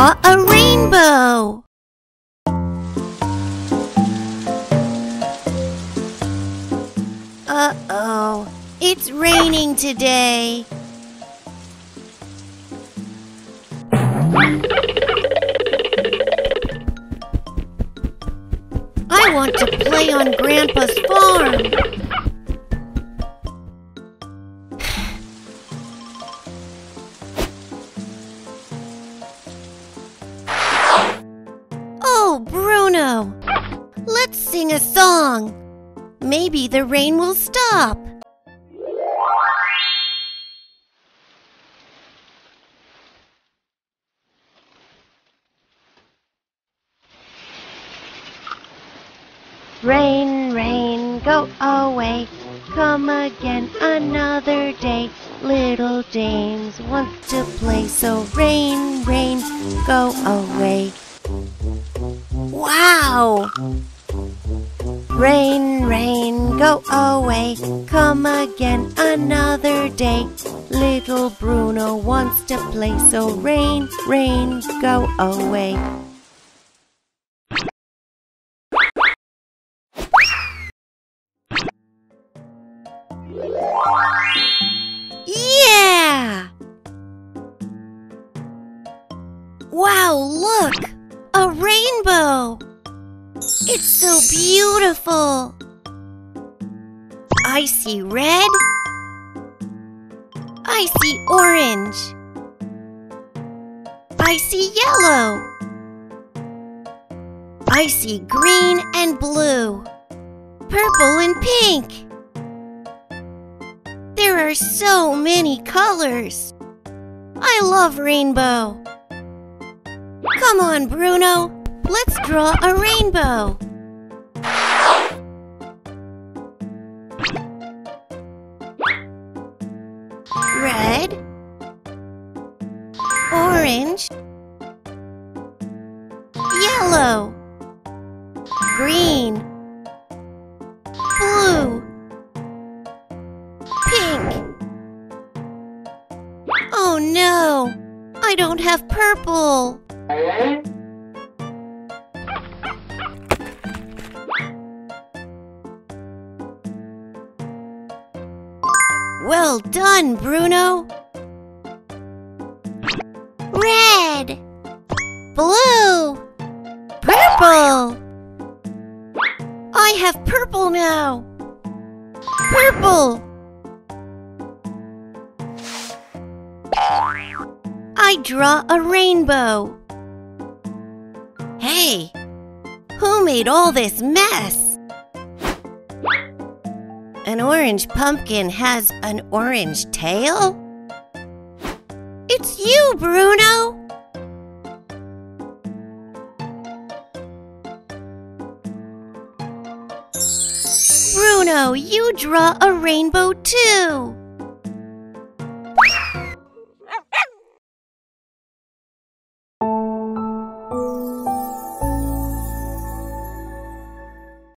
saw a rainbow. Uh-oh, it's raining today. I want to play on Grandpa's farm. Maybe the rain will stop. Rain, rain, go away. Come again another day. Little James wants to play, so rain, rain, go away. Wow! Rain, rain, go away. Come again another day. Little Bruno wants to play, so rain, rain, go away. Yeah! Wow, look! A rainbow! It's so beautiful! I see red. I see orange. I see yellow. I see green and blue. Purple and pink. There are so many colors. I love rainbow. Come on, Bruno. Let's draw a rainbow. Red, orange, yellow, green, blue, pink. Oh no, I don't have purple. Well done, Bruno. Red, blue, purple. I have purple now. Purple. I draw a rainbow. Hey, who made all this mess? An orange pumpkin has an orange tail? It's you, Bruno! Bruno, you draw a rainbow too!